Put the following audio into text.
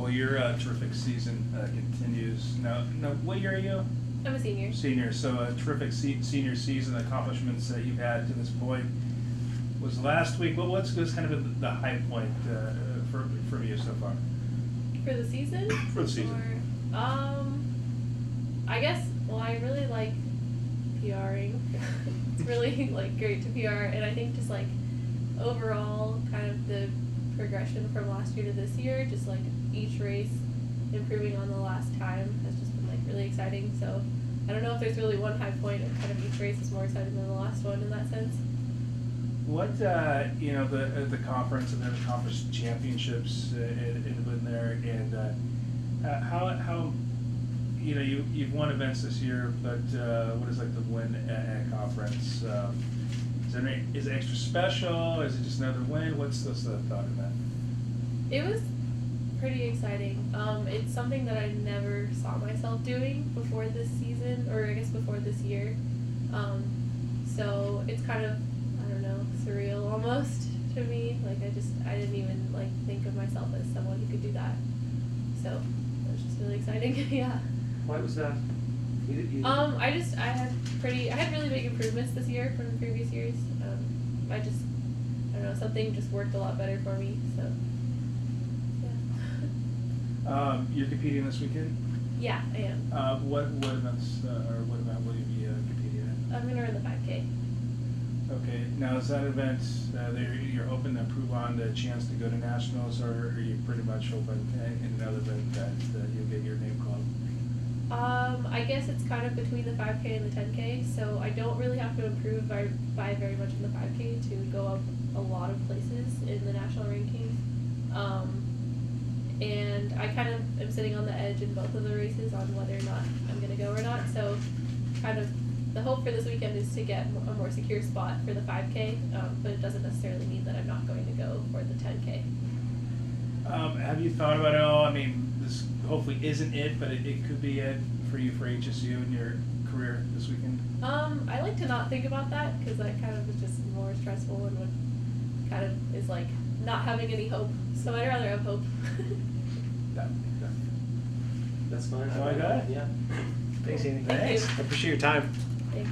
Well, your uh, terrific season uh, continues. Now, now, what year are you? I'm a senior. Senior. So a terrific se- senior season accomplishments that you've had to this point was last week. What what's was kind of the high point uh, for for you so far? For the season? For the season. Or, um, I guess, well, I really like PRing. it's really, like, great to PR, and I think just, like, overall, kind of the progression from last year to this year, just, like, each race improving on the last time has just been, like, really exciting, so I don't know if there's really one high point, and kind of each race is more exciting than the last one in that sense. What uh, you know the uh, the conference and then the conference championships uh, in, in been there and uh, uh, how how you know you you've won events this year, but uh, what is like the win at, at conference? Um, is there any, is it extra special? Is it just another win? What's the the thought of that? It was pretty exciting. Um, it's something that I never saw myself doing before this season, or I guess before this year. Um, so it's kind of, I don't know, surreal almost to me. Like I just, I didn't even like think of myself as someone who could do that. So it was just really exciting. yeah. Why was that? You, you, Um, I just, I had pretty, I had really big improvements this year from the previous years. Um, I just, I don't know, something just worked a lot better for me. So, yeah. Um, you're competing this weekend. Yeah, I am. Uh, what what events uh, or what event will you be uh, competing in? I'm gonna run the 5K. Okay, now is that event, uh, you're, you're hoping to improve on the chance to go to nationals, or are you pretty much hoping in in another event that uh, you'll get your name called? I guess it's kind of between the 5K and the 10K, so I don't really have to improve by, by very much in the 5K to go up a lot of places in the national rankings. Um, and I kind of am sitting on the edge in both of the races on whether or not I'm gonna go or not. So, kind of the hope for this weekend is to get a more secure spot for the 5K, um, but it doesn't necessarily mean that I'm not going to go for the 10K. Um, have you thought about it all? I mean, this hopefully isn't it, but it, it could be it for you for HSU and your career this weekend. Um, I like to not think about that because that kind of is just more stressful and would kind of is like not having any hope. So I'd rather have hope. That, that. that's fine. That's all I got? Yeah. Thanks, Annie. Thank you. I appreciate your time. Thanks.